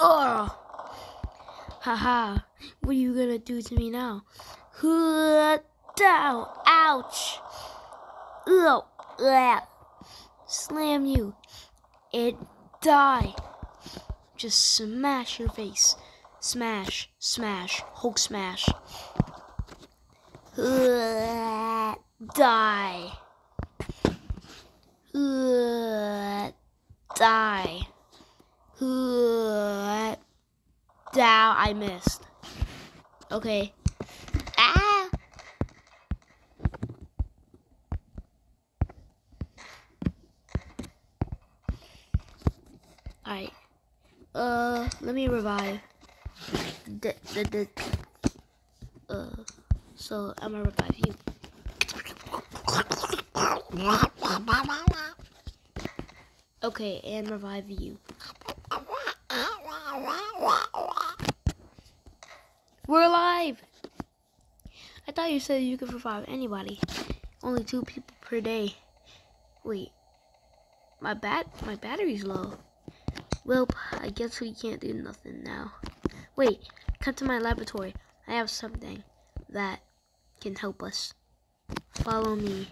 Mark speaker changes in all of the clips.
Speaker 1: Ugh. Haha. What are you gonna do to me now? Down. Ouch. Ugh. Slam you. It die. Just smash your face. Smash. Smash. Hulk smash. Die. Die. Down. I missed. Okay. Ah. Alright. Uh, let me revive. The, the, the, uh, so I'm gonna revive you. Okay, and revive you. We're alive! I thought you said you could revive anybody. Only two people per day. Wait. My bat my battery's low. Well, I guess we can't do nothing now. Wait, come to my laboratory. I have something that can help us. Follow me.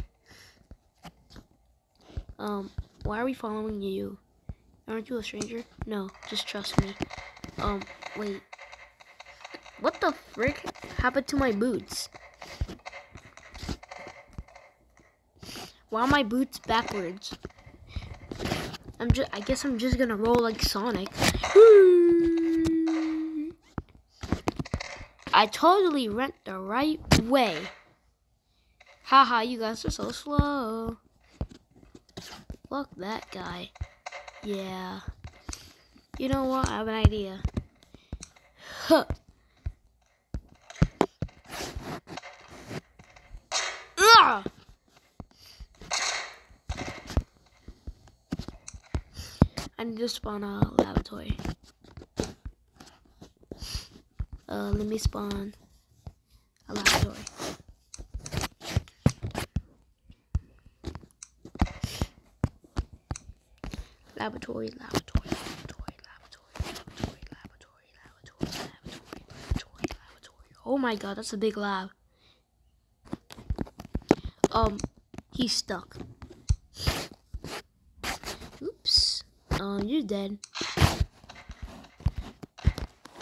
Speaker 1: Um, why are we following you? Aren't you a stranger? No, just trust me. Um, wait. What the frick happened to my boots? Why are my boots backwards? I'm just I guess I'm just gonna roll like Sonic. I totally went the right way. Haha, you guys are so slow. Fuck that guy. Yeah. You know what? I have an idea. Huh. Ugh! I need to spawn a laboratory. Uh, let me spawn a laboratory, laboratory, laboratory, laboratory, laboratory, laboratory, laboratory, laboratory, laboratory. Oh my god, that's a big lab. Um, he's stuck. Oops. Um, you're dead.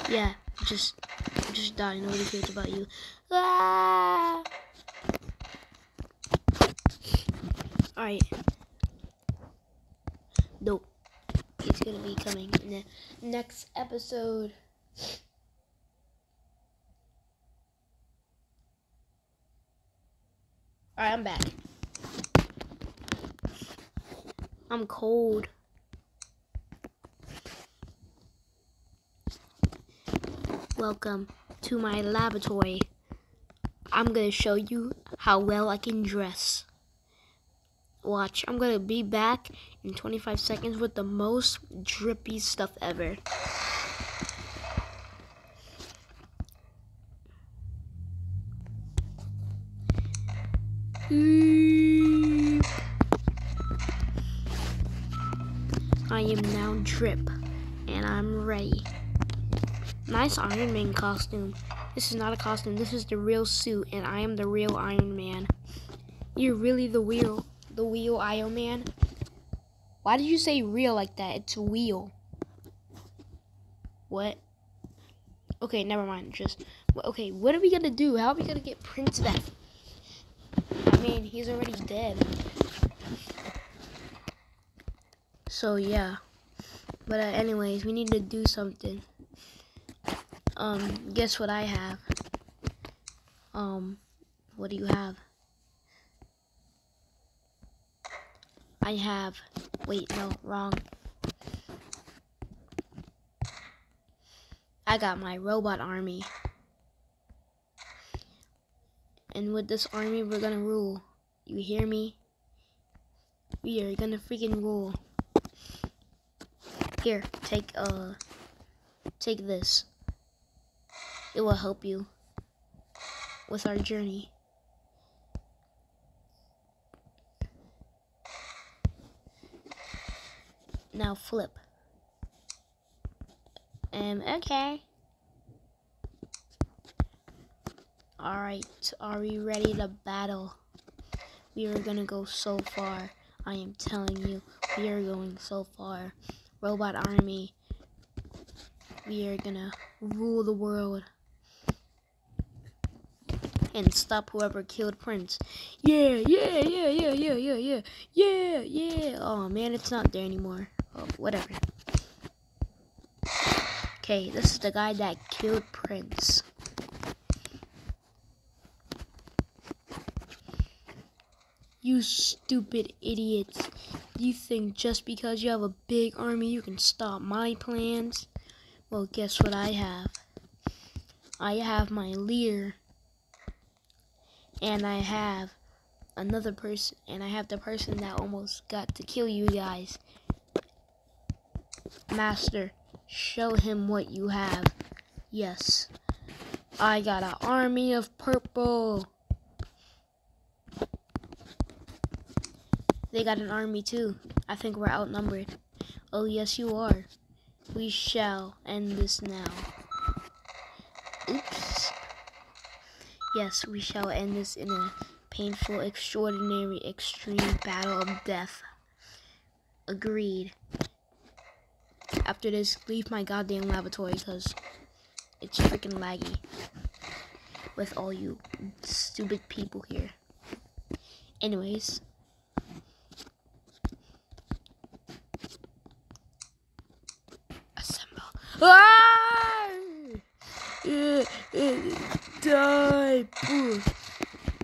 Speaker 1: Yeah, just, just die. Nobody cares about you. Ah! Alright. Nope. He's gonna be coming in the next episode. Alright, I'm back. I'm cold. Welcome to my laboratory. I'm gonna show you how well I can dress. Watch, I'm gonna be back in 25 seconds with the most drippy stuff ever. I am now drip and I'm ready. Nice Iron Man costume. This is not a costume, this is the real suit and I am the real Iron Man. You're really the real the wheel Iron Man? Why did you say real like that? It's wheel. What? Okay, never mind. Just okay. What are we gonna do? How are we gonna get Prince back? I mean, he's already dead. So yeah. But uh, anyways, we need to do something. Um, guess what I have? Um, what do you have? I have, wait, no, wrong. I got my robot army. And with this army, we're gonna rule. You hear me? We are gonna freaking rule. Here, take, uh, take this. It will help you with our journey. Now flip. Um, okay. Alright, are we ready to battle? We are gonna go so far. I am telling you, we are going so far. Robot Army, we are gonna rule the world. And stop whoever killed Prince. Yeah, yeah, yeah, yeah, yeah, yeah, yeah, yeah, yeah. Oh man, it's not there anymore. Oh, whatever. Okay, this is the guy that killed Prince. You stupid idiots. You think just because you have a big army you can stop my plans? Well, guess what I have? I have my leader. And I have another person. And I have the person that almost got to kill you guys. Master, show him what you have. Yes. I got an army of purple. They got an army too. I think we're outnumbered. Oh, yes, you are. We shall end this now. Oops. Yes, we shall end this in a painful, extraordinary, extreme battle of death. Agreed. After this, leave my goddamn lavatory because it's freaking laggy with all you stupid people here. Anyways. Ah! Yeah, die.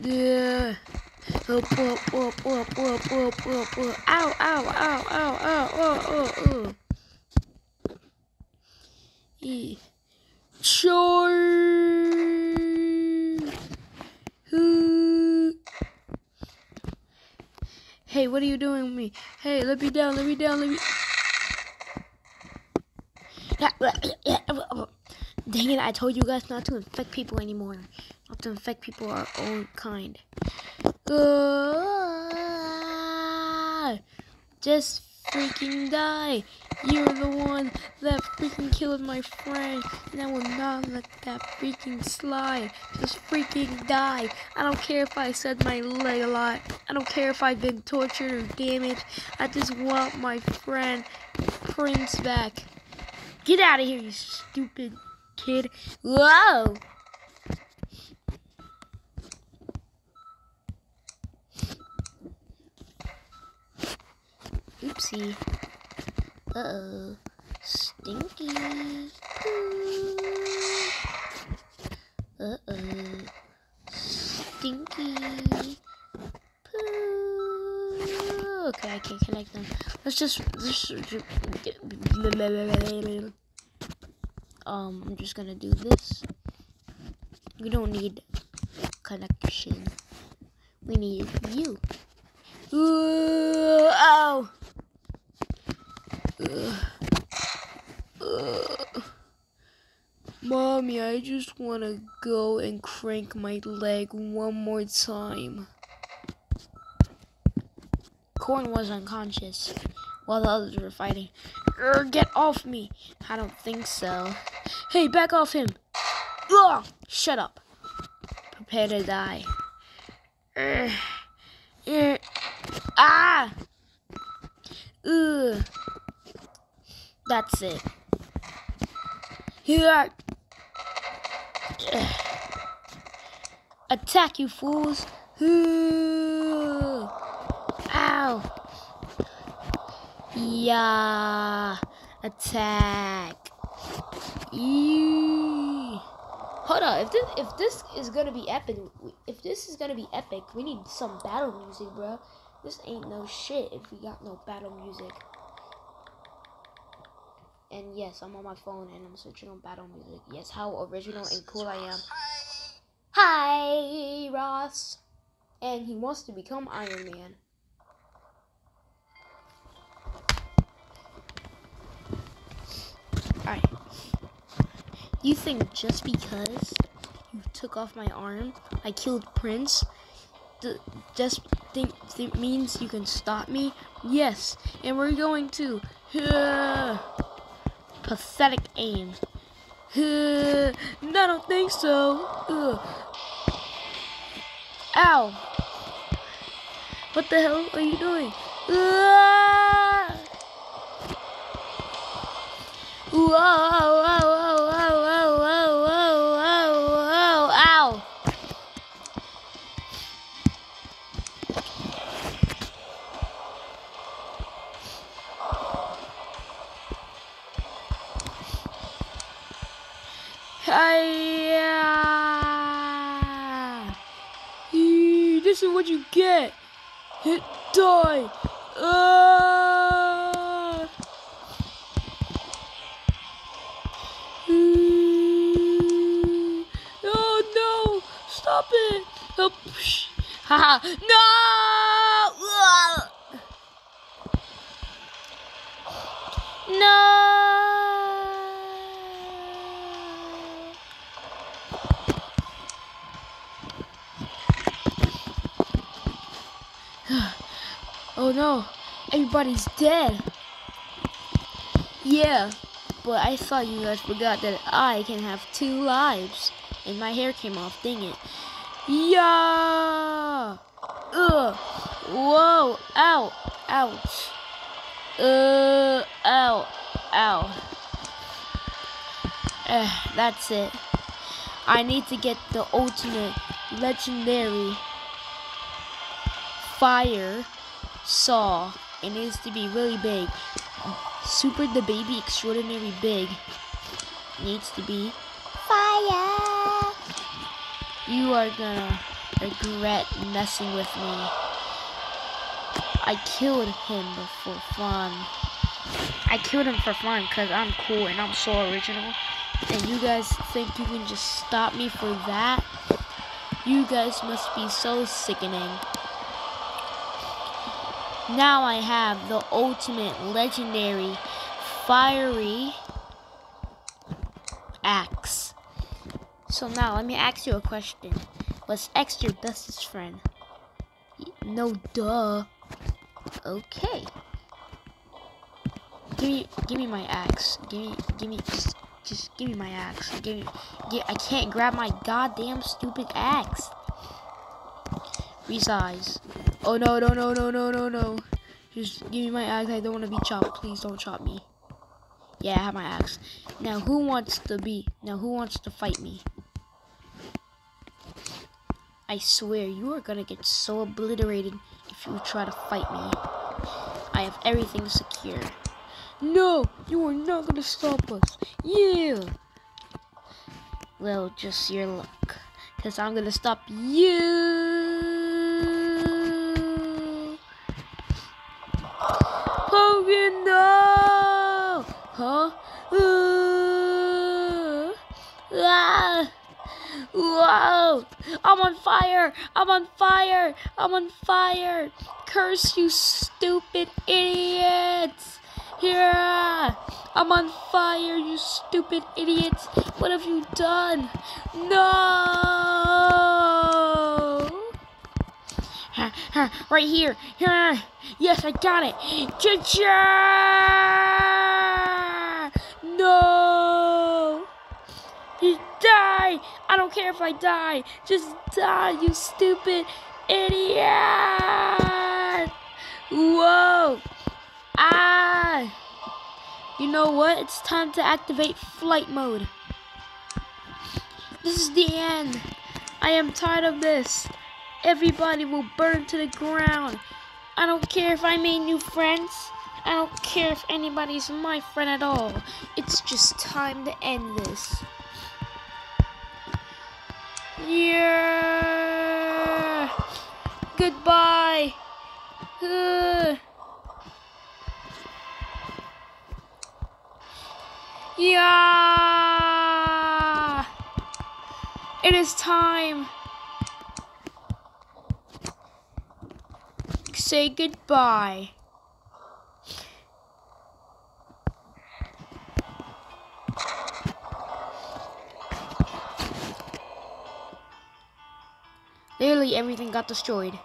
Speaker 1: Yeah. Up, up, up, up, up, up, up, up. Ow, ow, ow, ow, ow, ow, ow, ow. Yeah. Charge. Hey, what are you doing with me? Hey, let me down, let me down, let me... Dang it, I told you guys not to infect people anymore. Not to infect people our own kind. Just freaking die. You're the one that freaking killed my friend. And I will not let that freaking slide. Just freaking die. I don't care if I said my leg a lot. I don't care if I've been tortured or damaged. I just want my friend Prince back. Get out of here, you stupid kid. Whoa! Oopsie. Uh-oh. Stinky. Uh-oh. Stinky. Poo. Okay, I can't connect them. Let's just, just um, I'm just gonna do this. We don't need connection. We need you. Ooh, ow! Mommy, I just want to go and crank my leg one more time. Corn was unconscious while the others were fighting. get off me! I don't think so. Hey, back off him! Ugh, shut up. Prepare to die. Uh, uh, ah! Ugh. That's it. Here. Attack, you fools! Ow! Yeah. Attack. Hold on. If this if this is gonna be epic, if this is gonna be epic, we need some battle music, bro. This ain't no shit if we got no battle music. And yes, I'm on my phone and I'm switching on battle music. Yes, how original and cool I am. Hi, Ross. And he wants to become Iron Man. Alright. You think just because you took off my arm, I killed Prince, just think it means you can stop me? Yes, and we're going to. Pathetic aim. I don't think so. Ow. What the hell are you doing? Whoa, die. Eee. Oh no! Stop it! Oh, Haha! No! Oh no, everybody's dead. Yeah, but I thought you guys forgot that I can have two lives. And my hair came off, dang it. Yeah! Ugh! Whoa! Ow! Ouch! Uh, ow! Ow! Eh, that's it. I need to get the ultimate legendary fire saw. It needs to be really big. Super the baby extraordinary big. Needs to be fire. You are gonna regret messing with me. I killed him for fun. I killed him for fun because I'm cool and I'm so original. And you guys think you can just stop me for that? You guys must be so sickening. Now I have the ultimate legendary fiery axe. So now let me ask you a question. Was X your bestest friend? No duh. Okay. Give me give me my axe. Give me give me just just give me my axe. Give me I can't grab my goddamn stupid axe. Resize. Oh no no no no no no no. Just give me my axe. I don't want to be chopped. Please don't chop me. Yeah, I have my axe. Now who wants to be now who wants to fight me? I swear you are gonna get so obliterated if you try to fight me. I have everything secure. No, you are not gonna stop us. Yeah. Well, just your luck. Cause I'm gonna stop you. I'm on fire! I'm on fire! I'm on fire! Curse you stupid idiots! Yeah! I'm on fire, you stupid idiots! What have you done? No! Right here! Here! Yes, I got it! Cha-cha! No! You die! I don't care if I die! Just die, you stupid idiot! Whoa! Ah! You know what? It's time to activate flight mode. This is the end. I am tired of this. Everybody will burn to the ground. I don't care if I made new friends. I don't care if anybody's my friend at all. It's just time to end this. Yeah. Goodbye. Uh. Yeah. It is time. Say goodbye. Literally everything got destroyed.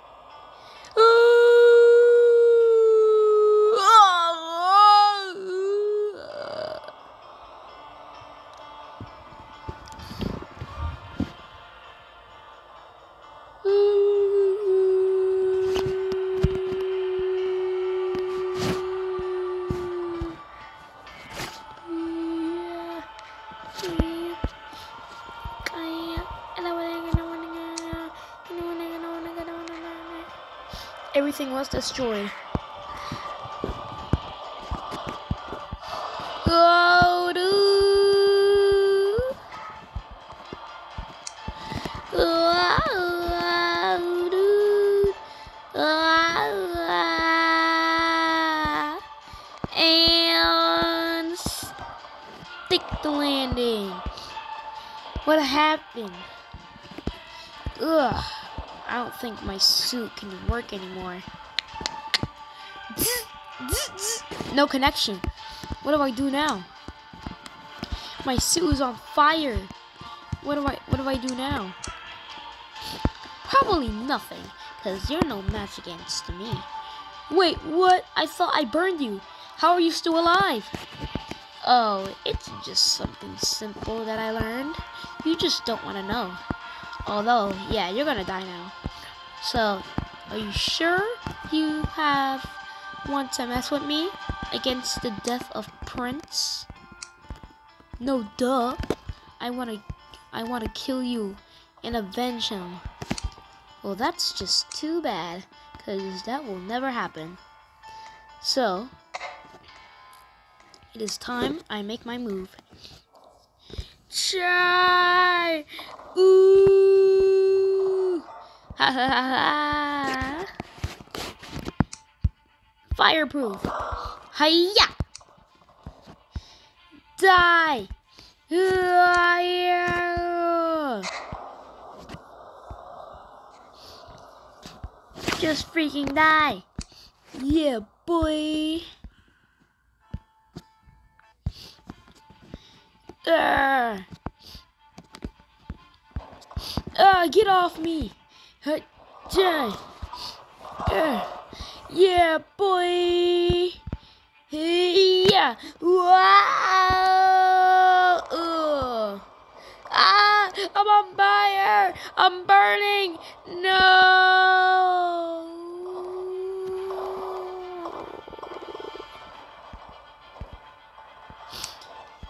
Speaker 1: Destroyed. Oh, dude. Ah, and stick the landing. What happened? Ugh. I don't think my suit can work anymore. No connection. What do I do now? My suit is on fire. What do I what do I do now? Probably nothing, because you're no match against me. Wait, what? I thought I burned you. How are you still alive? Oh, it's just something simple that I learned. You just don't want to know. Although, yeah, you're gonna die now. So, are you sure you have want to mess with me against the death of Prince? No, duh. I wanna, I wanna kill you and avenge him. Well, that's just too bad, cause that will never happen. So, it is time I make my move. Chai! Ooh! Ha ha ha ha! Fireproof! Hiya! Die! Just freaking die! Yeah, boy! Uh, uh, get off me! Uh, uh, yeah, boy! Yeah! Wow! Uh. Ah! I'm on fire! I'm burning! No!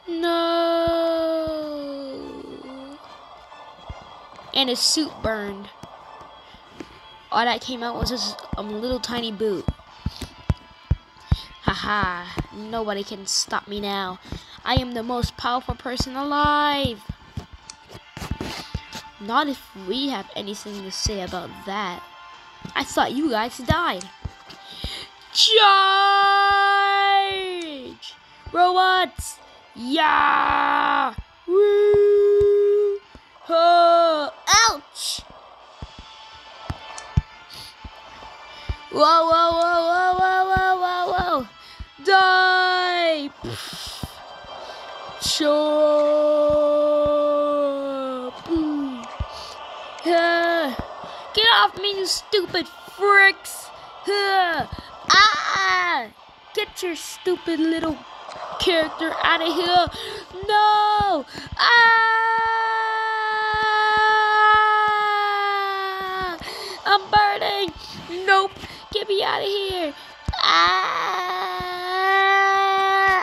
Speaker 1: No. And his suit burned. All that came out was just a little tiny boot. Haha, nobody can stop me now. I am the most powerful person alive. Not if we have anything to say about that. I thought you guys died. Charge! Robots! Yeah! Whoa, whoa, whoa, whoa, whoa, whoa, whoa, whoa! Die! Chop! Get off me, you stupid fricks! Ah! Get your stupid little character out of here. No! Ah! I'm burning. Me out of here. Ah!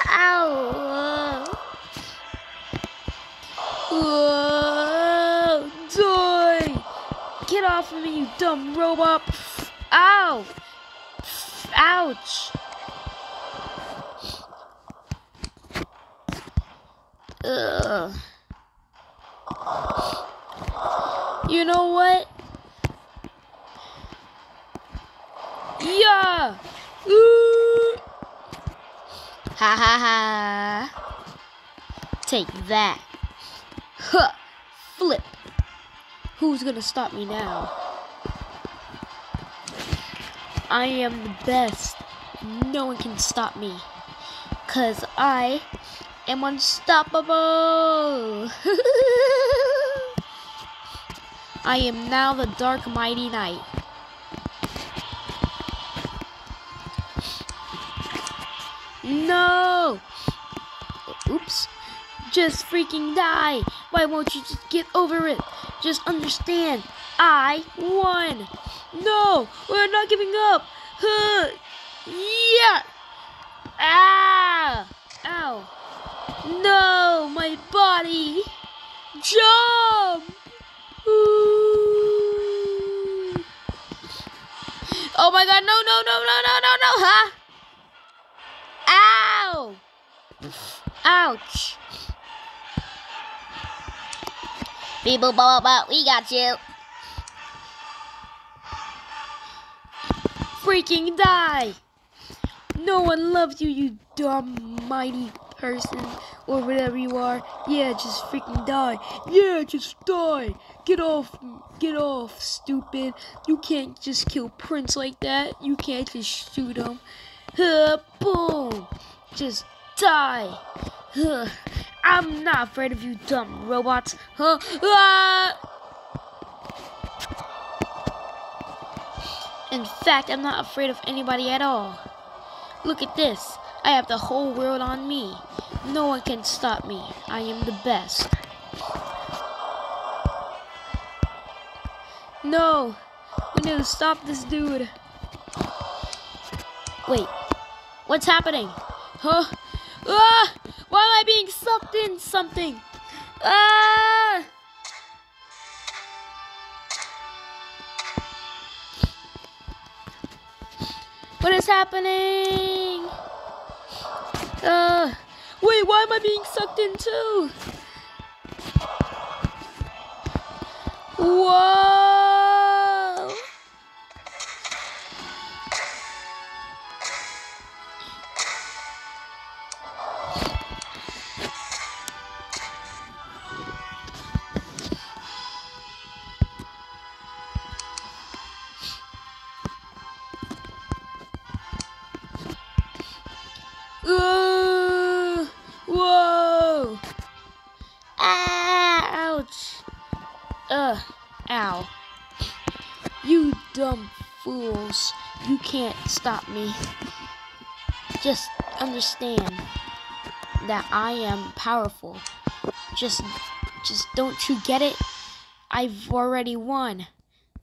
Speaker 1: Ow! Whoa! Die! Get off of me, you dumb robot! Ow! Ouch! Ugh. You know what? Yeah! Ooh. Ha ha ha! Take that! Huh! Flip! Who's gonna stop me now? I am the best. No one can stop me. Cause I am unstoppable. I am now the dark mighty knight. No! Oops. Just freaking die. Why won't you just get over it? Just understand. I won. No, we're not giving up. Huh. Yeah. Ah. Ow. No, my body. Jump. Ooh. Oh my god, no, no, no, no, no, no, no, huh? Ouch. People, blah, blah, blah, we got you. Freaking die! No one loves you, you dumb, mighty person, or whatever you are. Yeah, just freaking die. Yeah, just die. Get off, get off, stupid. You can't just kill Prince like that. You can't just shoot him. Huh, boom. Just die. I'm not afraid of you dumb robots. Huh? Ah! In fact, I'm not afraid of anybody at all. Look at this. I have the whole world on me. No one can stop me. I am the best. No! We need to stop this dude. Wait. What's happening? Huh? Ah! Why am I being sucked in something? Ah! What is happening? Uh, wait, why am I being sucked in too? Whoa! You dumb fools. You can't stop me. Just understand that I am powerful. Just, just don't you get it? I've already won.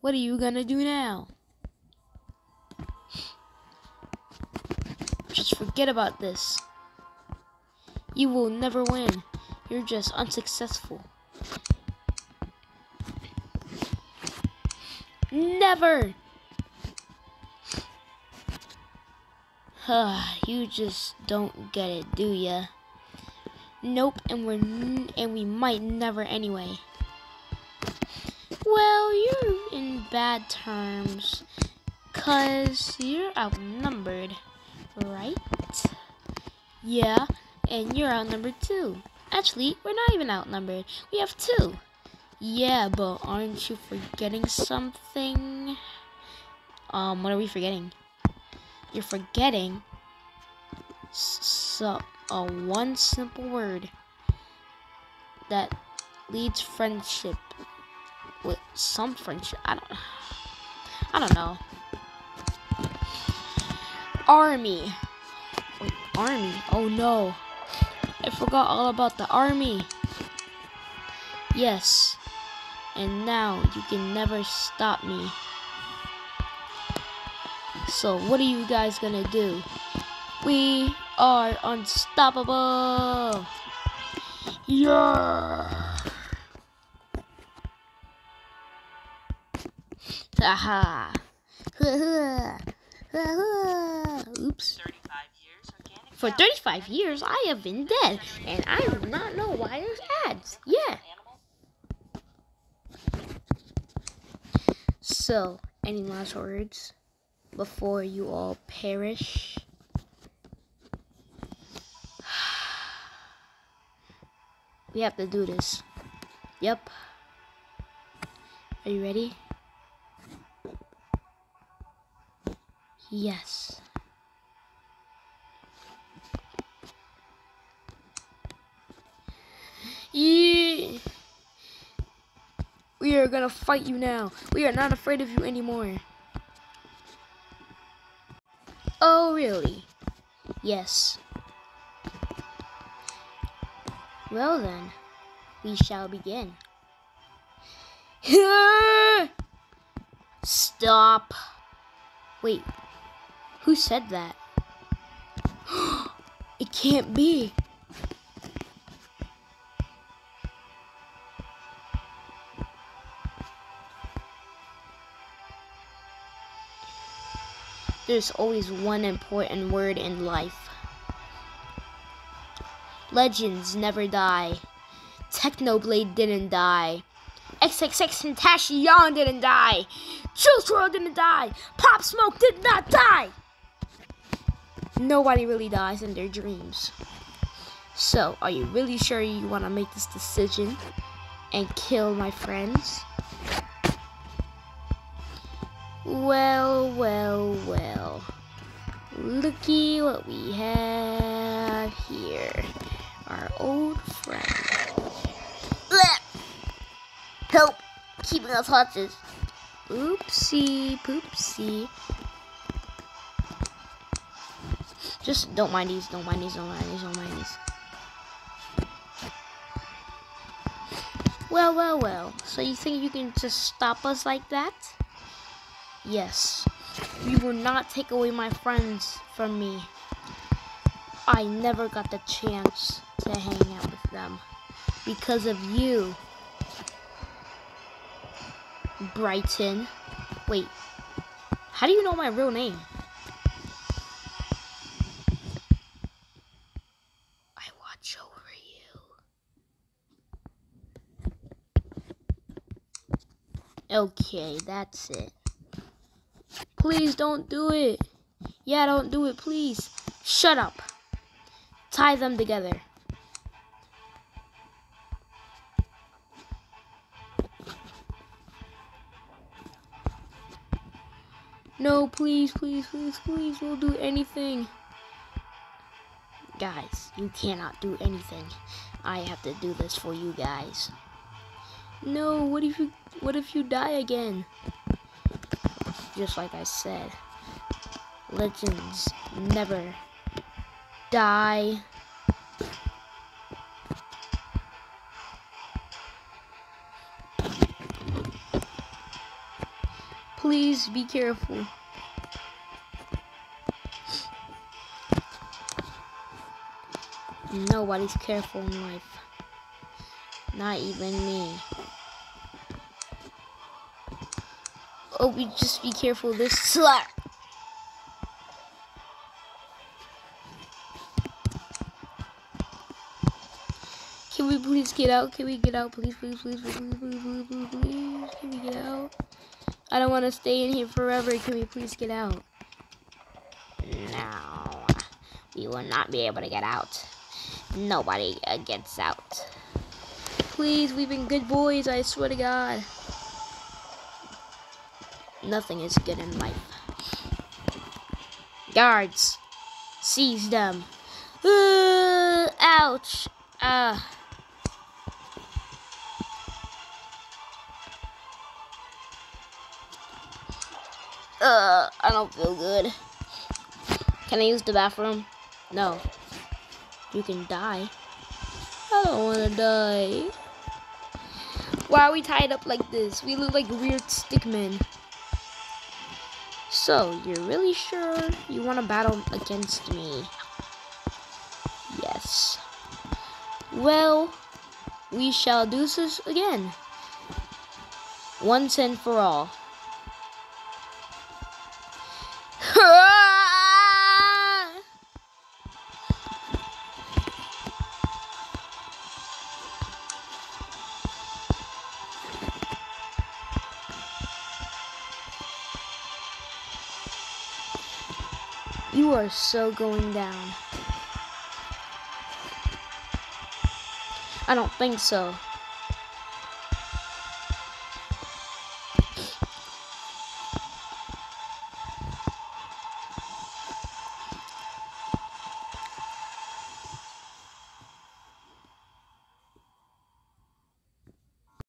Speaker 1: What are you gonna do now? Just forget about this. You will never win. You're just unsuccessful. Never! you just don't get it, do ya? Nope, and we're and we might never anyway. Well, you're in bad terms, cause you're outnumbered right? Yeah, and you're outnumbered too. Actually, we're not even outnumbered. We have two. Yeah, but aren't you forgetting something? Um, what are we forgetting? You're forgetting so a one simple word that leads friendship with some friendship. I don't I don't know army. Wait, army? Oh no. I forgot all about the army. Yes. And now you can never stop me. So what are you guys gonna do? We are unstoppable. Yeah. Haha. Oops. 35 For 35 years, I have been dead, and I do not know why there's ads. Yeah. So, any last words before you all perish? We have to do this. Yep. Are you ready? Yes. Yeah. We are gonna fight you now. We are not afraid of you anymore. Oh, really? Yes. Well then, we shall begin. Stop. Wait, who said that? it can't be. There's always one important word in life. Legends never die. Technoblade didn't die. XXX Tentacion didn't die. Juice WRLD didn't die. Pop Smoke did not die. Nobody really dies in their dreams. So, are you really sure you want to make this decision and kill my friends? Well, well, well. Looky what we have here. Our old friend. Help! Keeping us hostage. Oopsie, poopsie. Just don't mind these, don't mind these, don't mind these, don't mind these. Well, well, well. So you think you can just stop us like that? Yes. You will not take away my friends from me. I never got the chance to hang out with them because of you. Brighton. Wait. How do you know my real name? I watch over you. Okay, that's it. Please don't do it. Yeah, don't do it, please. Shut up. Tie them together. No, please, please, please, please, we'll do anything. Guys, you cannot do anything. I have to do this for you guys. No, what if you what if you die again? Just like I said, legends never die. Please be careful. Nobody's careful in life. Not even me. Oh, we just be careful this slap. Can we please get out? Can we get out? Please, please, please, please, please, please, please, please. Can we get out? I don't want to stay in here forever. Can we please get out? No. We will not be able to get out. Nobody gets out. Please, we've been good boys, I swear to God. Nothing is good in life. Guards, seize them. Uh, ouch. Uh. Uh, I don't feel good. Can I use the bathroom? No. You can die. I don't want to die. Why are we tied up like this? We look like weird stickmen. So, you're really sure you want to battle against me? Yes. Well, we shall do this again. Once and for all. Are so going down. I don't think so.